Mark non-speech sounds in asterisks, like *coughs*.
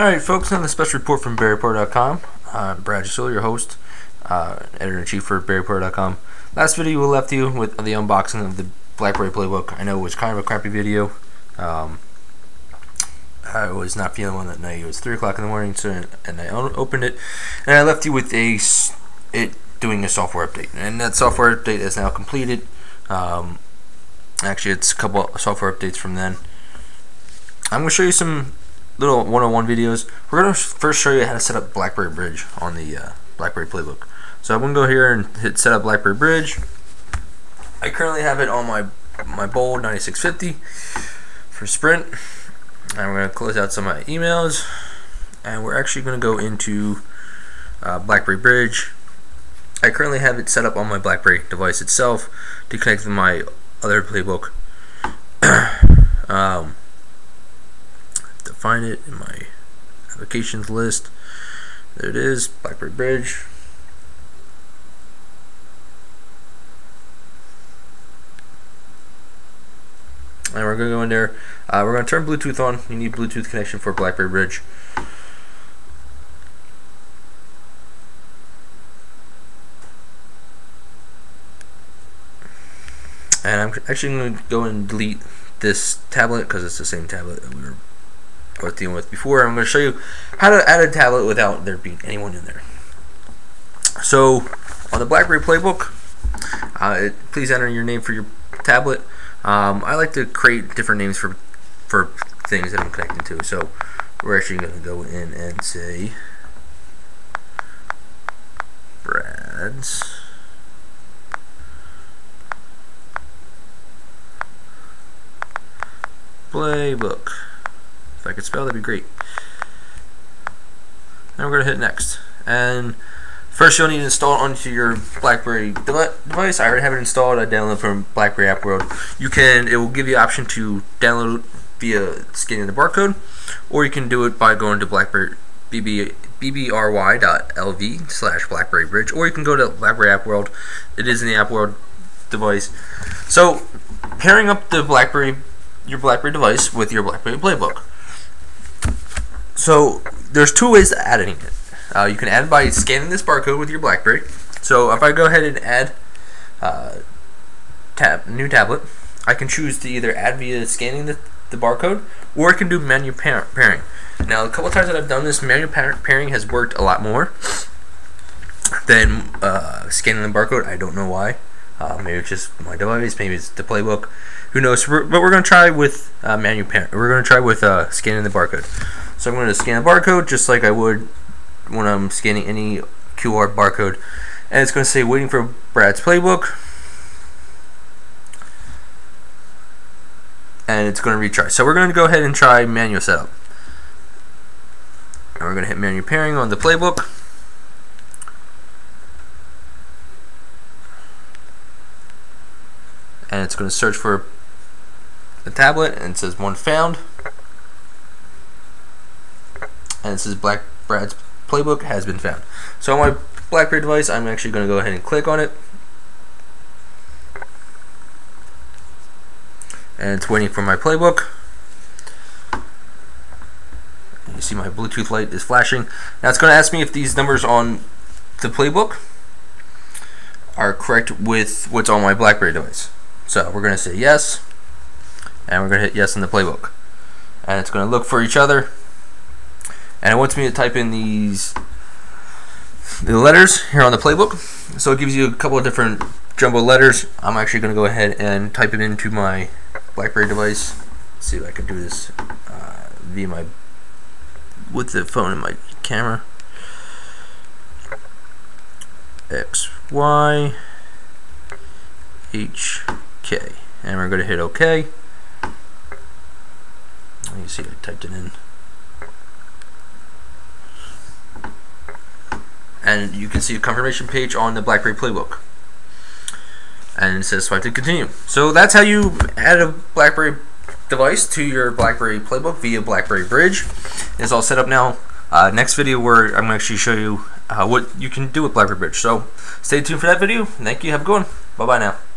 Alright, folks, another special report from BarryPort.com. I'm Brad Gisula, your host, uh, editor in chief for BarryPort.com. Last video we left you with the unboxing of the BlackBerry Playbook. I know it was kind of a crappy video. Um, I was not feeling one that night. It was 3 o'clock in the morning, so and I opened it, and I left you with a it doing a software update. And that software update is now completed. Um, actually, it's a couple software updates from then. I'm going to show you some little one-on-one videos. We're going to first show you how to set up BlackBerry Bridge on the uh, BlackBerry Playbook. So I'm going to go here and hit set up BlackBerry Bridge. I currently have it on my my Bold 9650 for Sprint. We're going to close out some of my emails. And we're actually going to go into uh, BlackBerry Bridge. I currently have it set up on my BlackBerry device itself to connect to my other playbook. *coughs* um, find it in my applications list. There it is, BlackBerry Bridge. And we're going to go in there. Uh, we're going to turn Bluetooth on. You need Bluetooth connection for BlackBerry Bridge. And I'm actually going to go and delete this tablet because it's the same tablet that we were I dealing with before. I'm going to show you how to add a tablet without there being anyone in there. So on the BlackBerry Playbook, uh, please enter your name for your tablet. Um, I like to create different names for for things that I'm connecting to. So we're actually going to go in and say Brad's Playbook. If I could spell, that'd be great. Then we're going to hit next. And first you'll need to install it onto your BlackBerry device. I already have it installed. I downloaded from BlackBerry App World. You can, it will give you the option to download via scanning the barcode, or you can do it by going to BlackBerry BB, bbry.lv slash BlackBerry Bridge, or you can go to BlackBerry App World. It is in the App World device. So, pairing up the BlackBerry, your BlackBerry device with your BlackBerry Playbook. So there's two ways to adding it. Uh, you can add by scanning this barcode with your BlackBerry. So if I go ahead and add uh, tab new tablet, I can choose to either add via scanning the, the barcode, or I can do manual pairing. Now, a couple times that I've done this, manual pairing has worked a lot more than uh, scanning the barcode. I don't know why. Uh, maybe it's just my device, maybe it's the playbook. Who knows? But we're going to try with uh, manual pairing. We're going to try with uh, scanning the barcode. So I'm going to scan the barcode just like I would when I'm scanning any QR barcode. And it's going to say waiting for Brad's playbook. And it's going to retry. So we're going to go ahead and try manual setup. And we're going to hit manual pairing on the playbook. And it's going to search for the tablet and it says one found and it says Black Brad's playbook has been found. So on my BlackBerry device, I'm actually going to go ahead and click on it. And it's waiting for my playbook. You see my Bluetooth light is flashing. Now it's going to ask me if these numbers on the playbook are correct with what's on my BlackBerry device. So we're going to say yes, and we're going to hit yes in the playbook. And it's going to look for each other and it wants me to type in these the letters here on the playbook. So it gives you a couple of different jumbo letters. I'm actually going to go ahead and type it into my BlackBerry device. Let's see if I can do this uh, via my with the phone and my camera. X Y H K, and we're going to hit OK. You see, I typed it in. and you can see a confirmation page on the BlackBerry Playbook. And it says swipe to continue. So that's how you add a BlackBerry device to your BlackBerry Playbook via BlackBerry Bridge. It's all set up now. Uh, next video where I'm going to actually show you uh, what you can do with BlackBerry Bridge. So stay tuned for that video. Thank you. Have a good one. Bye bye now.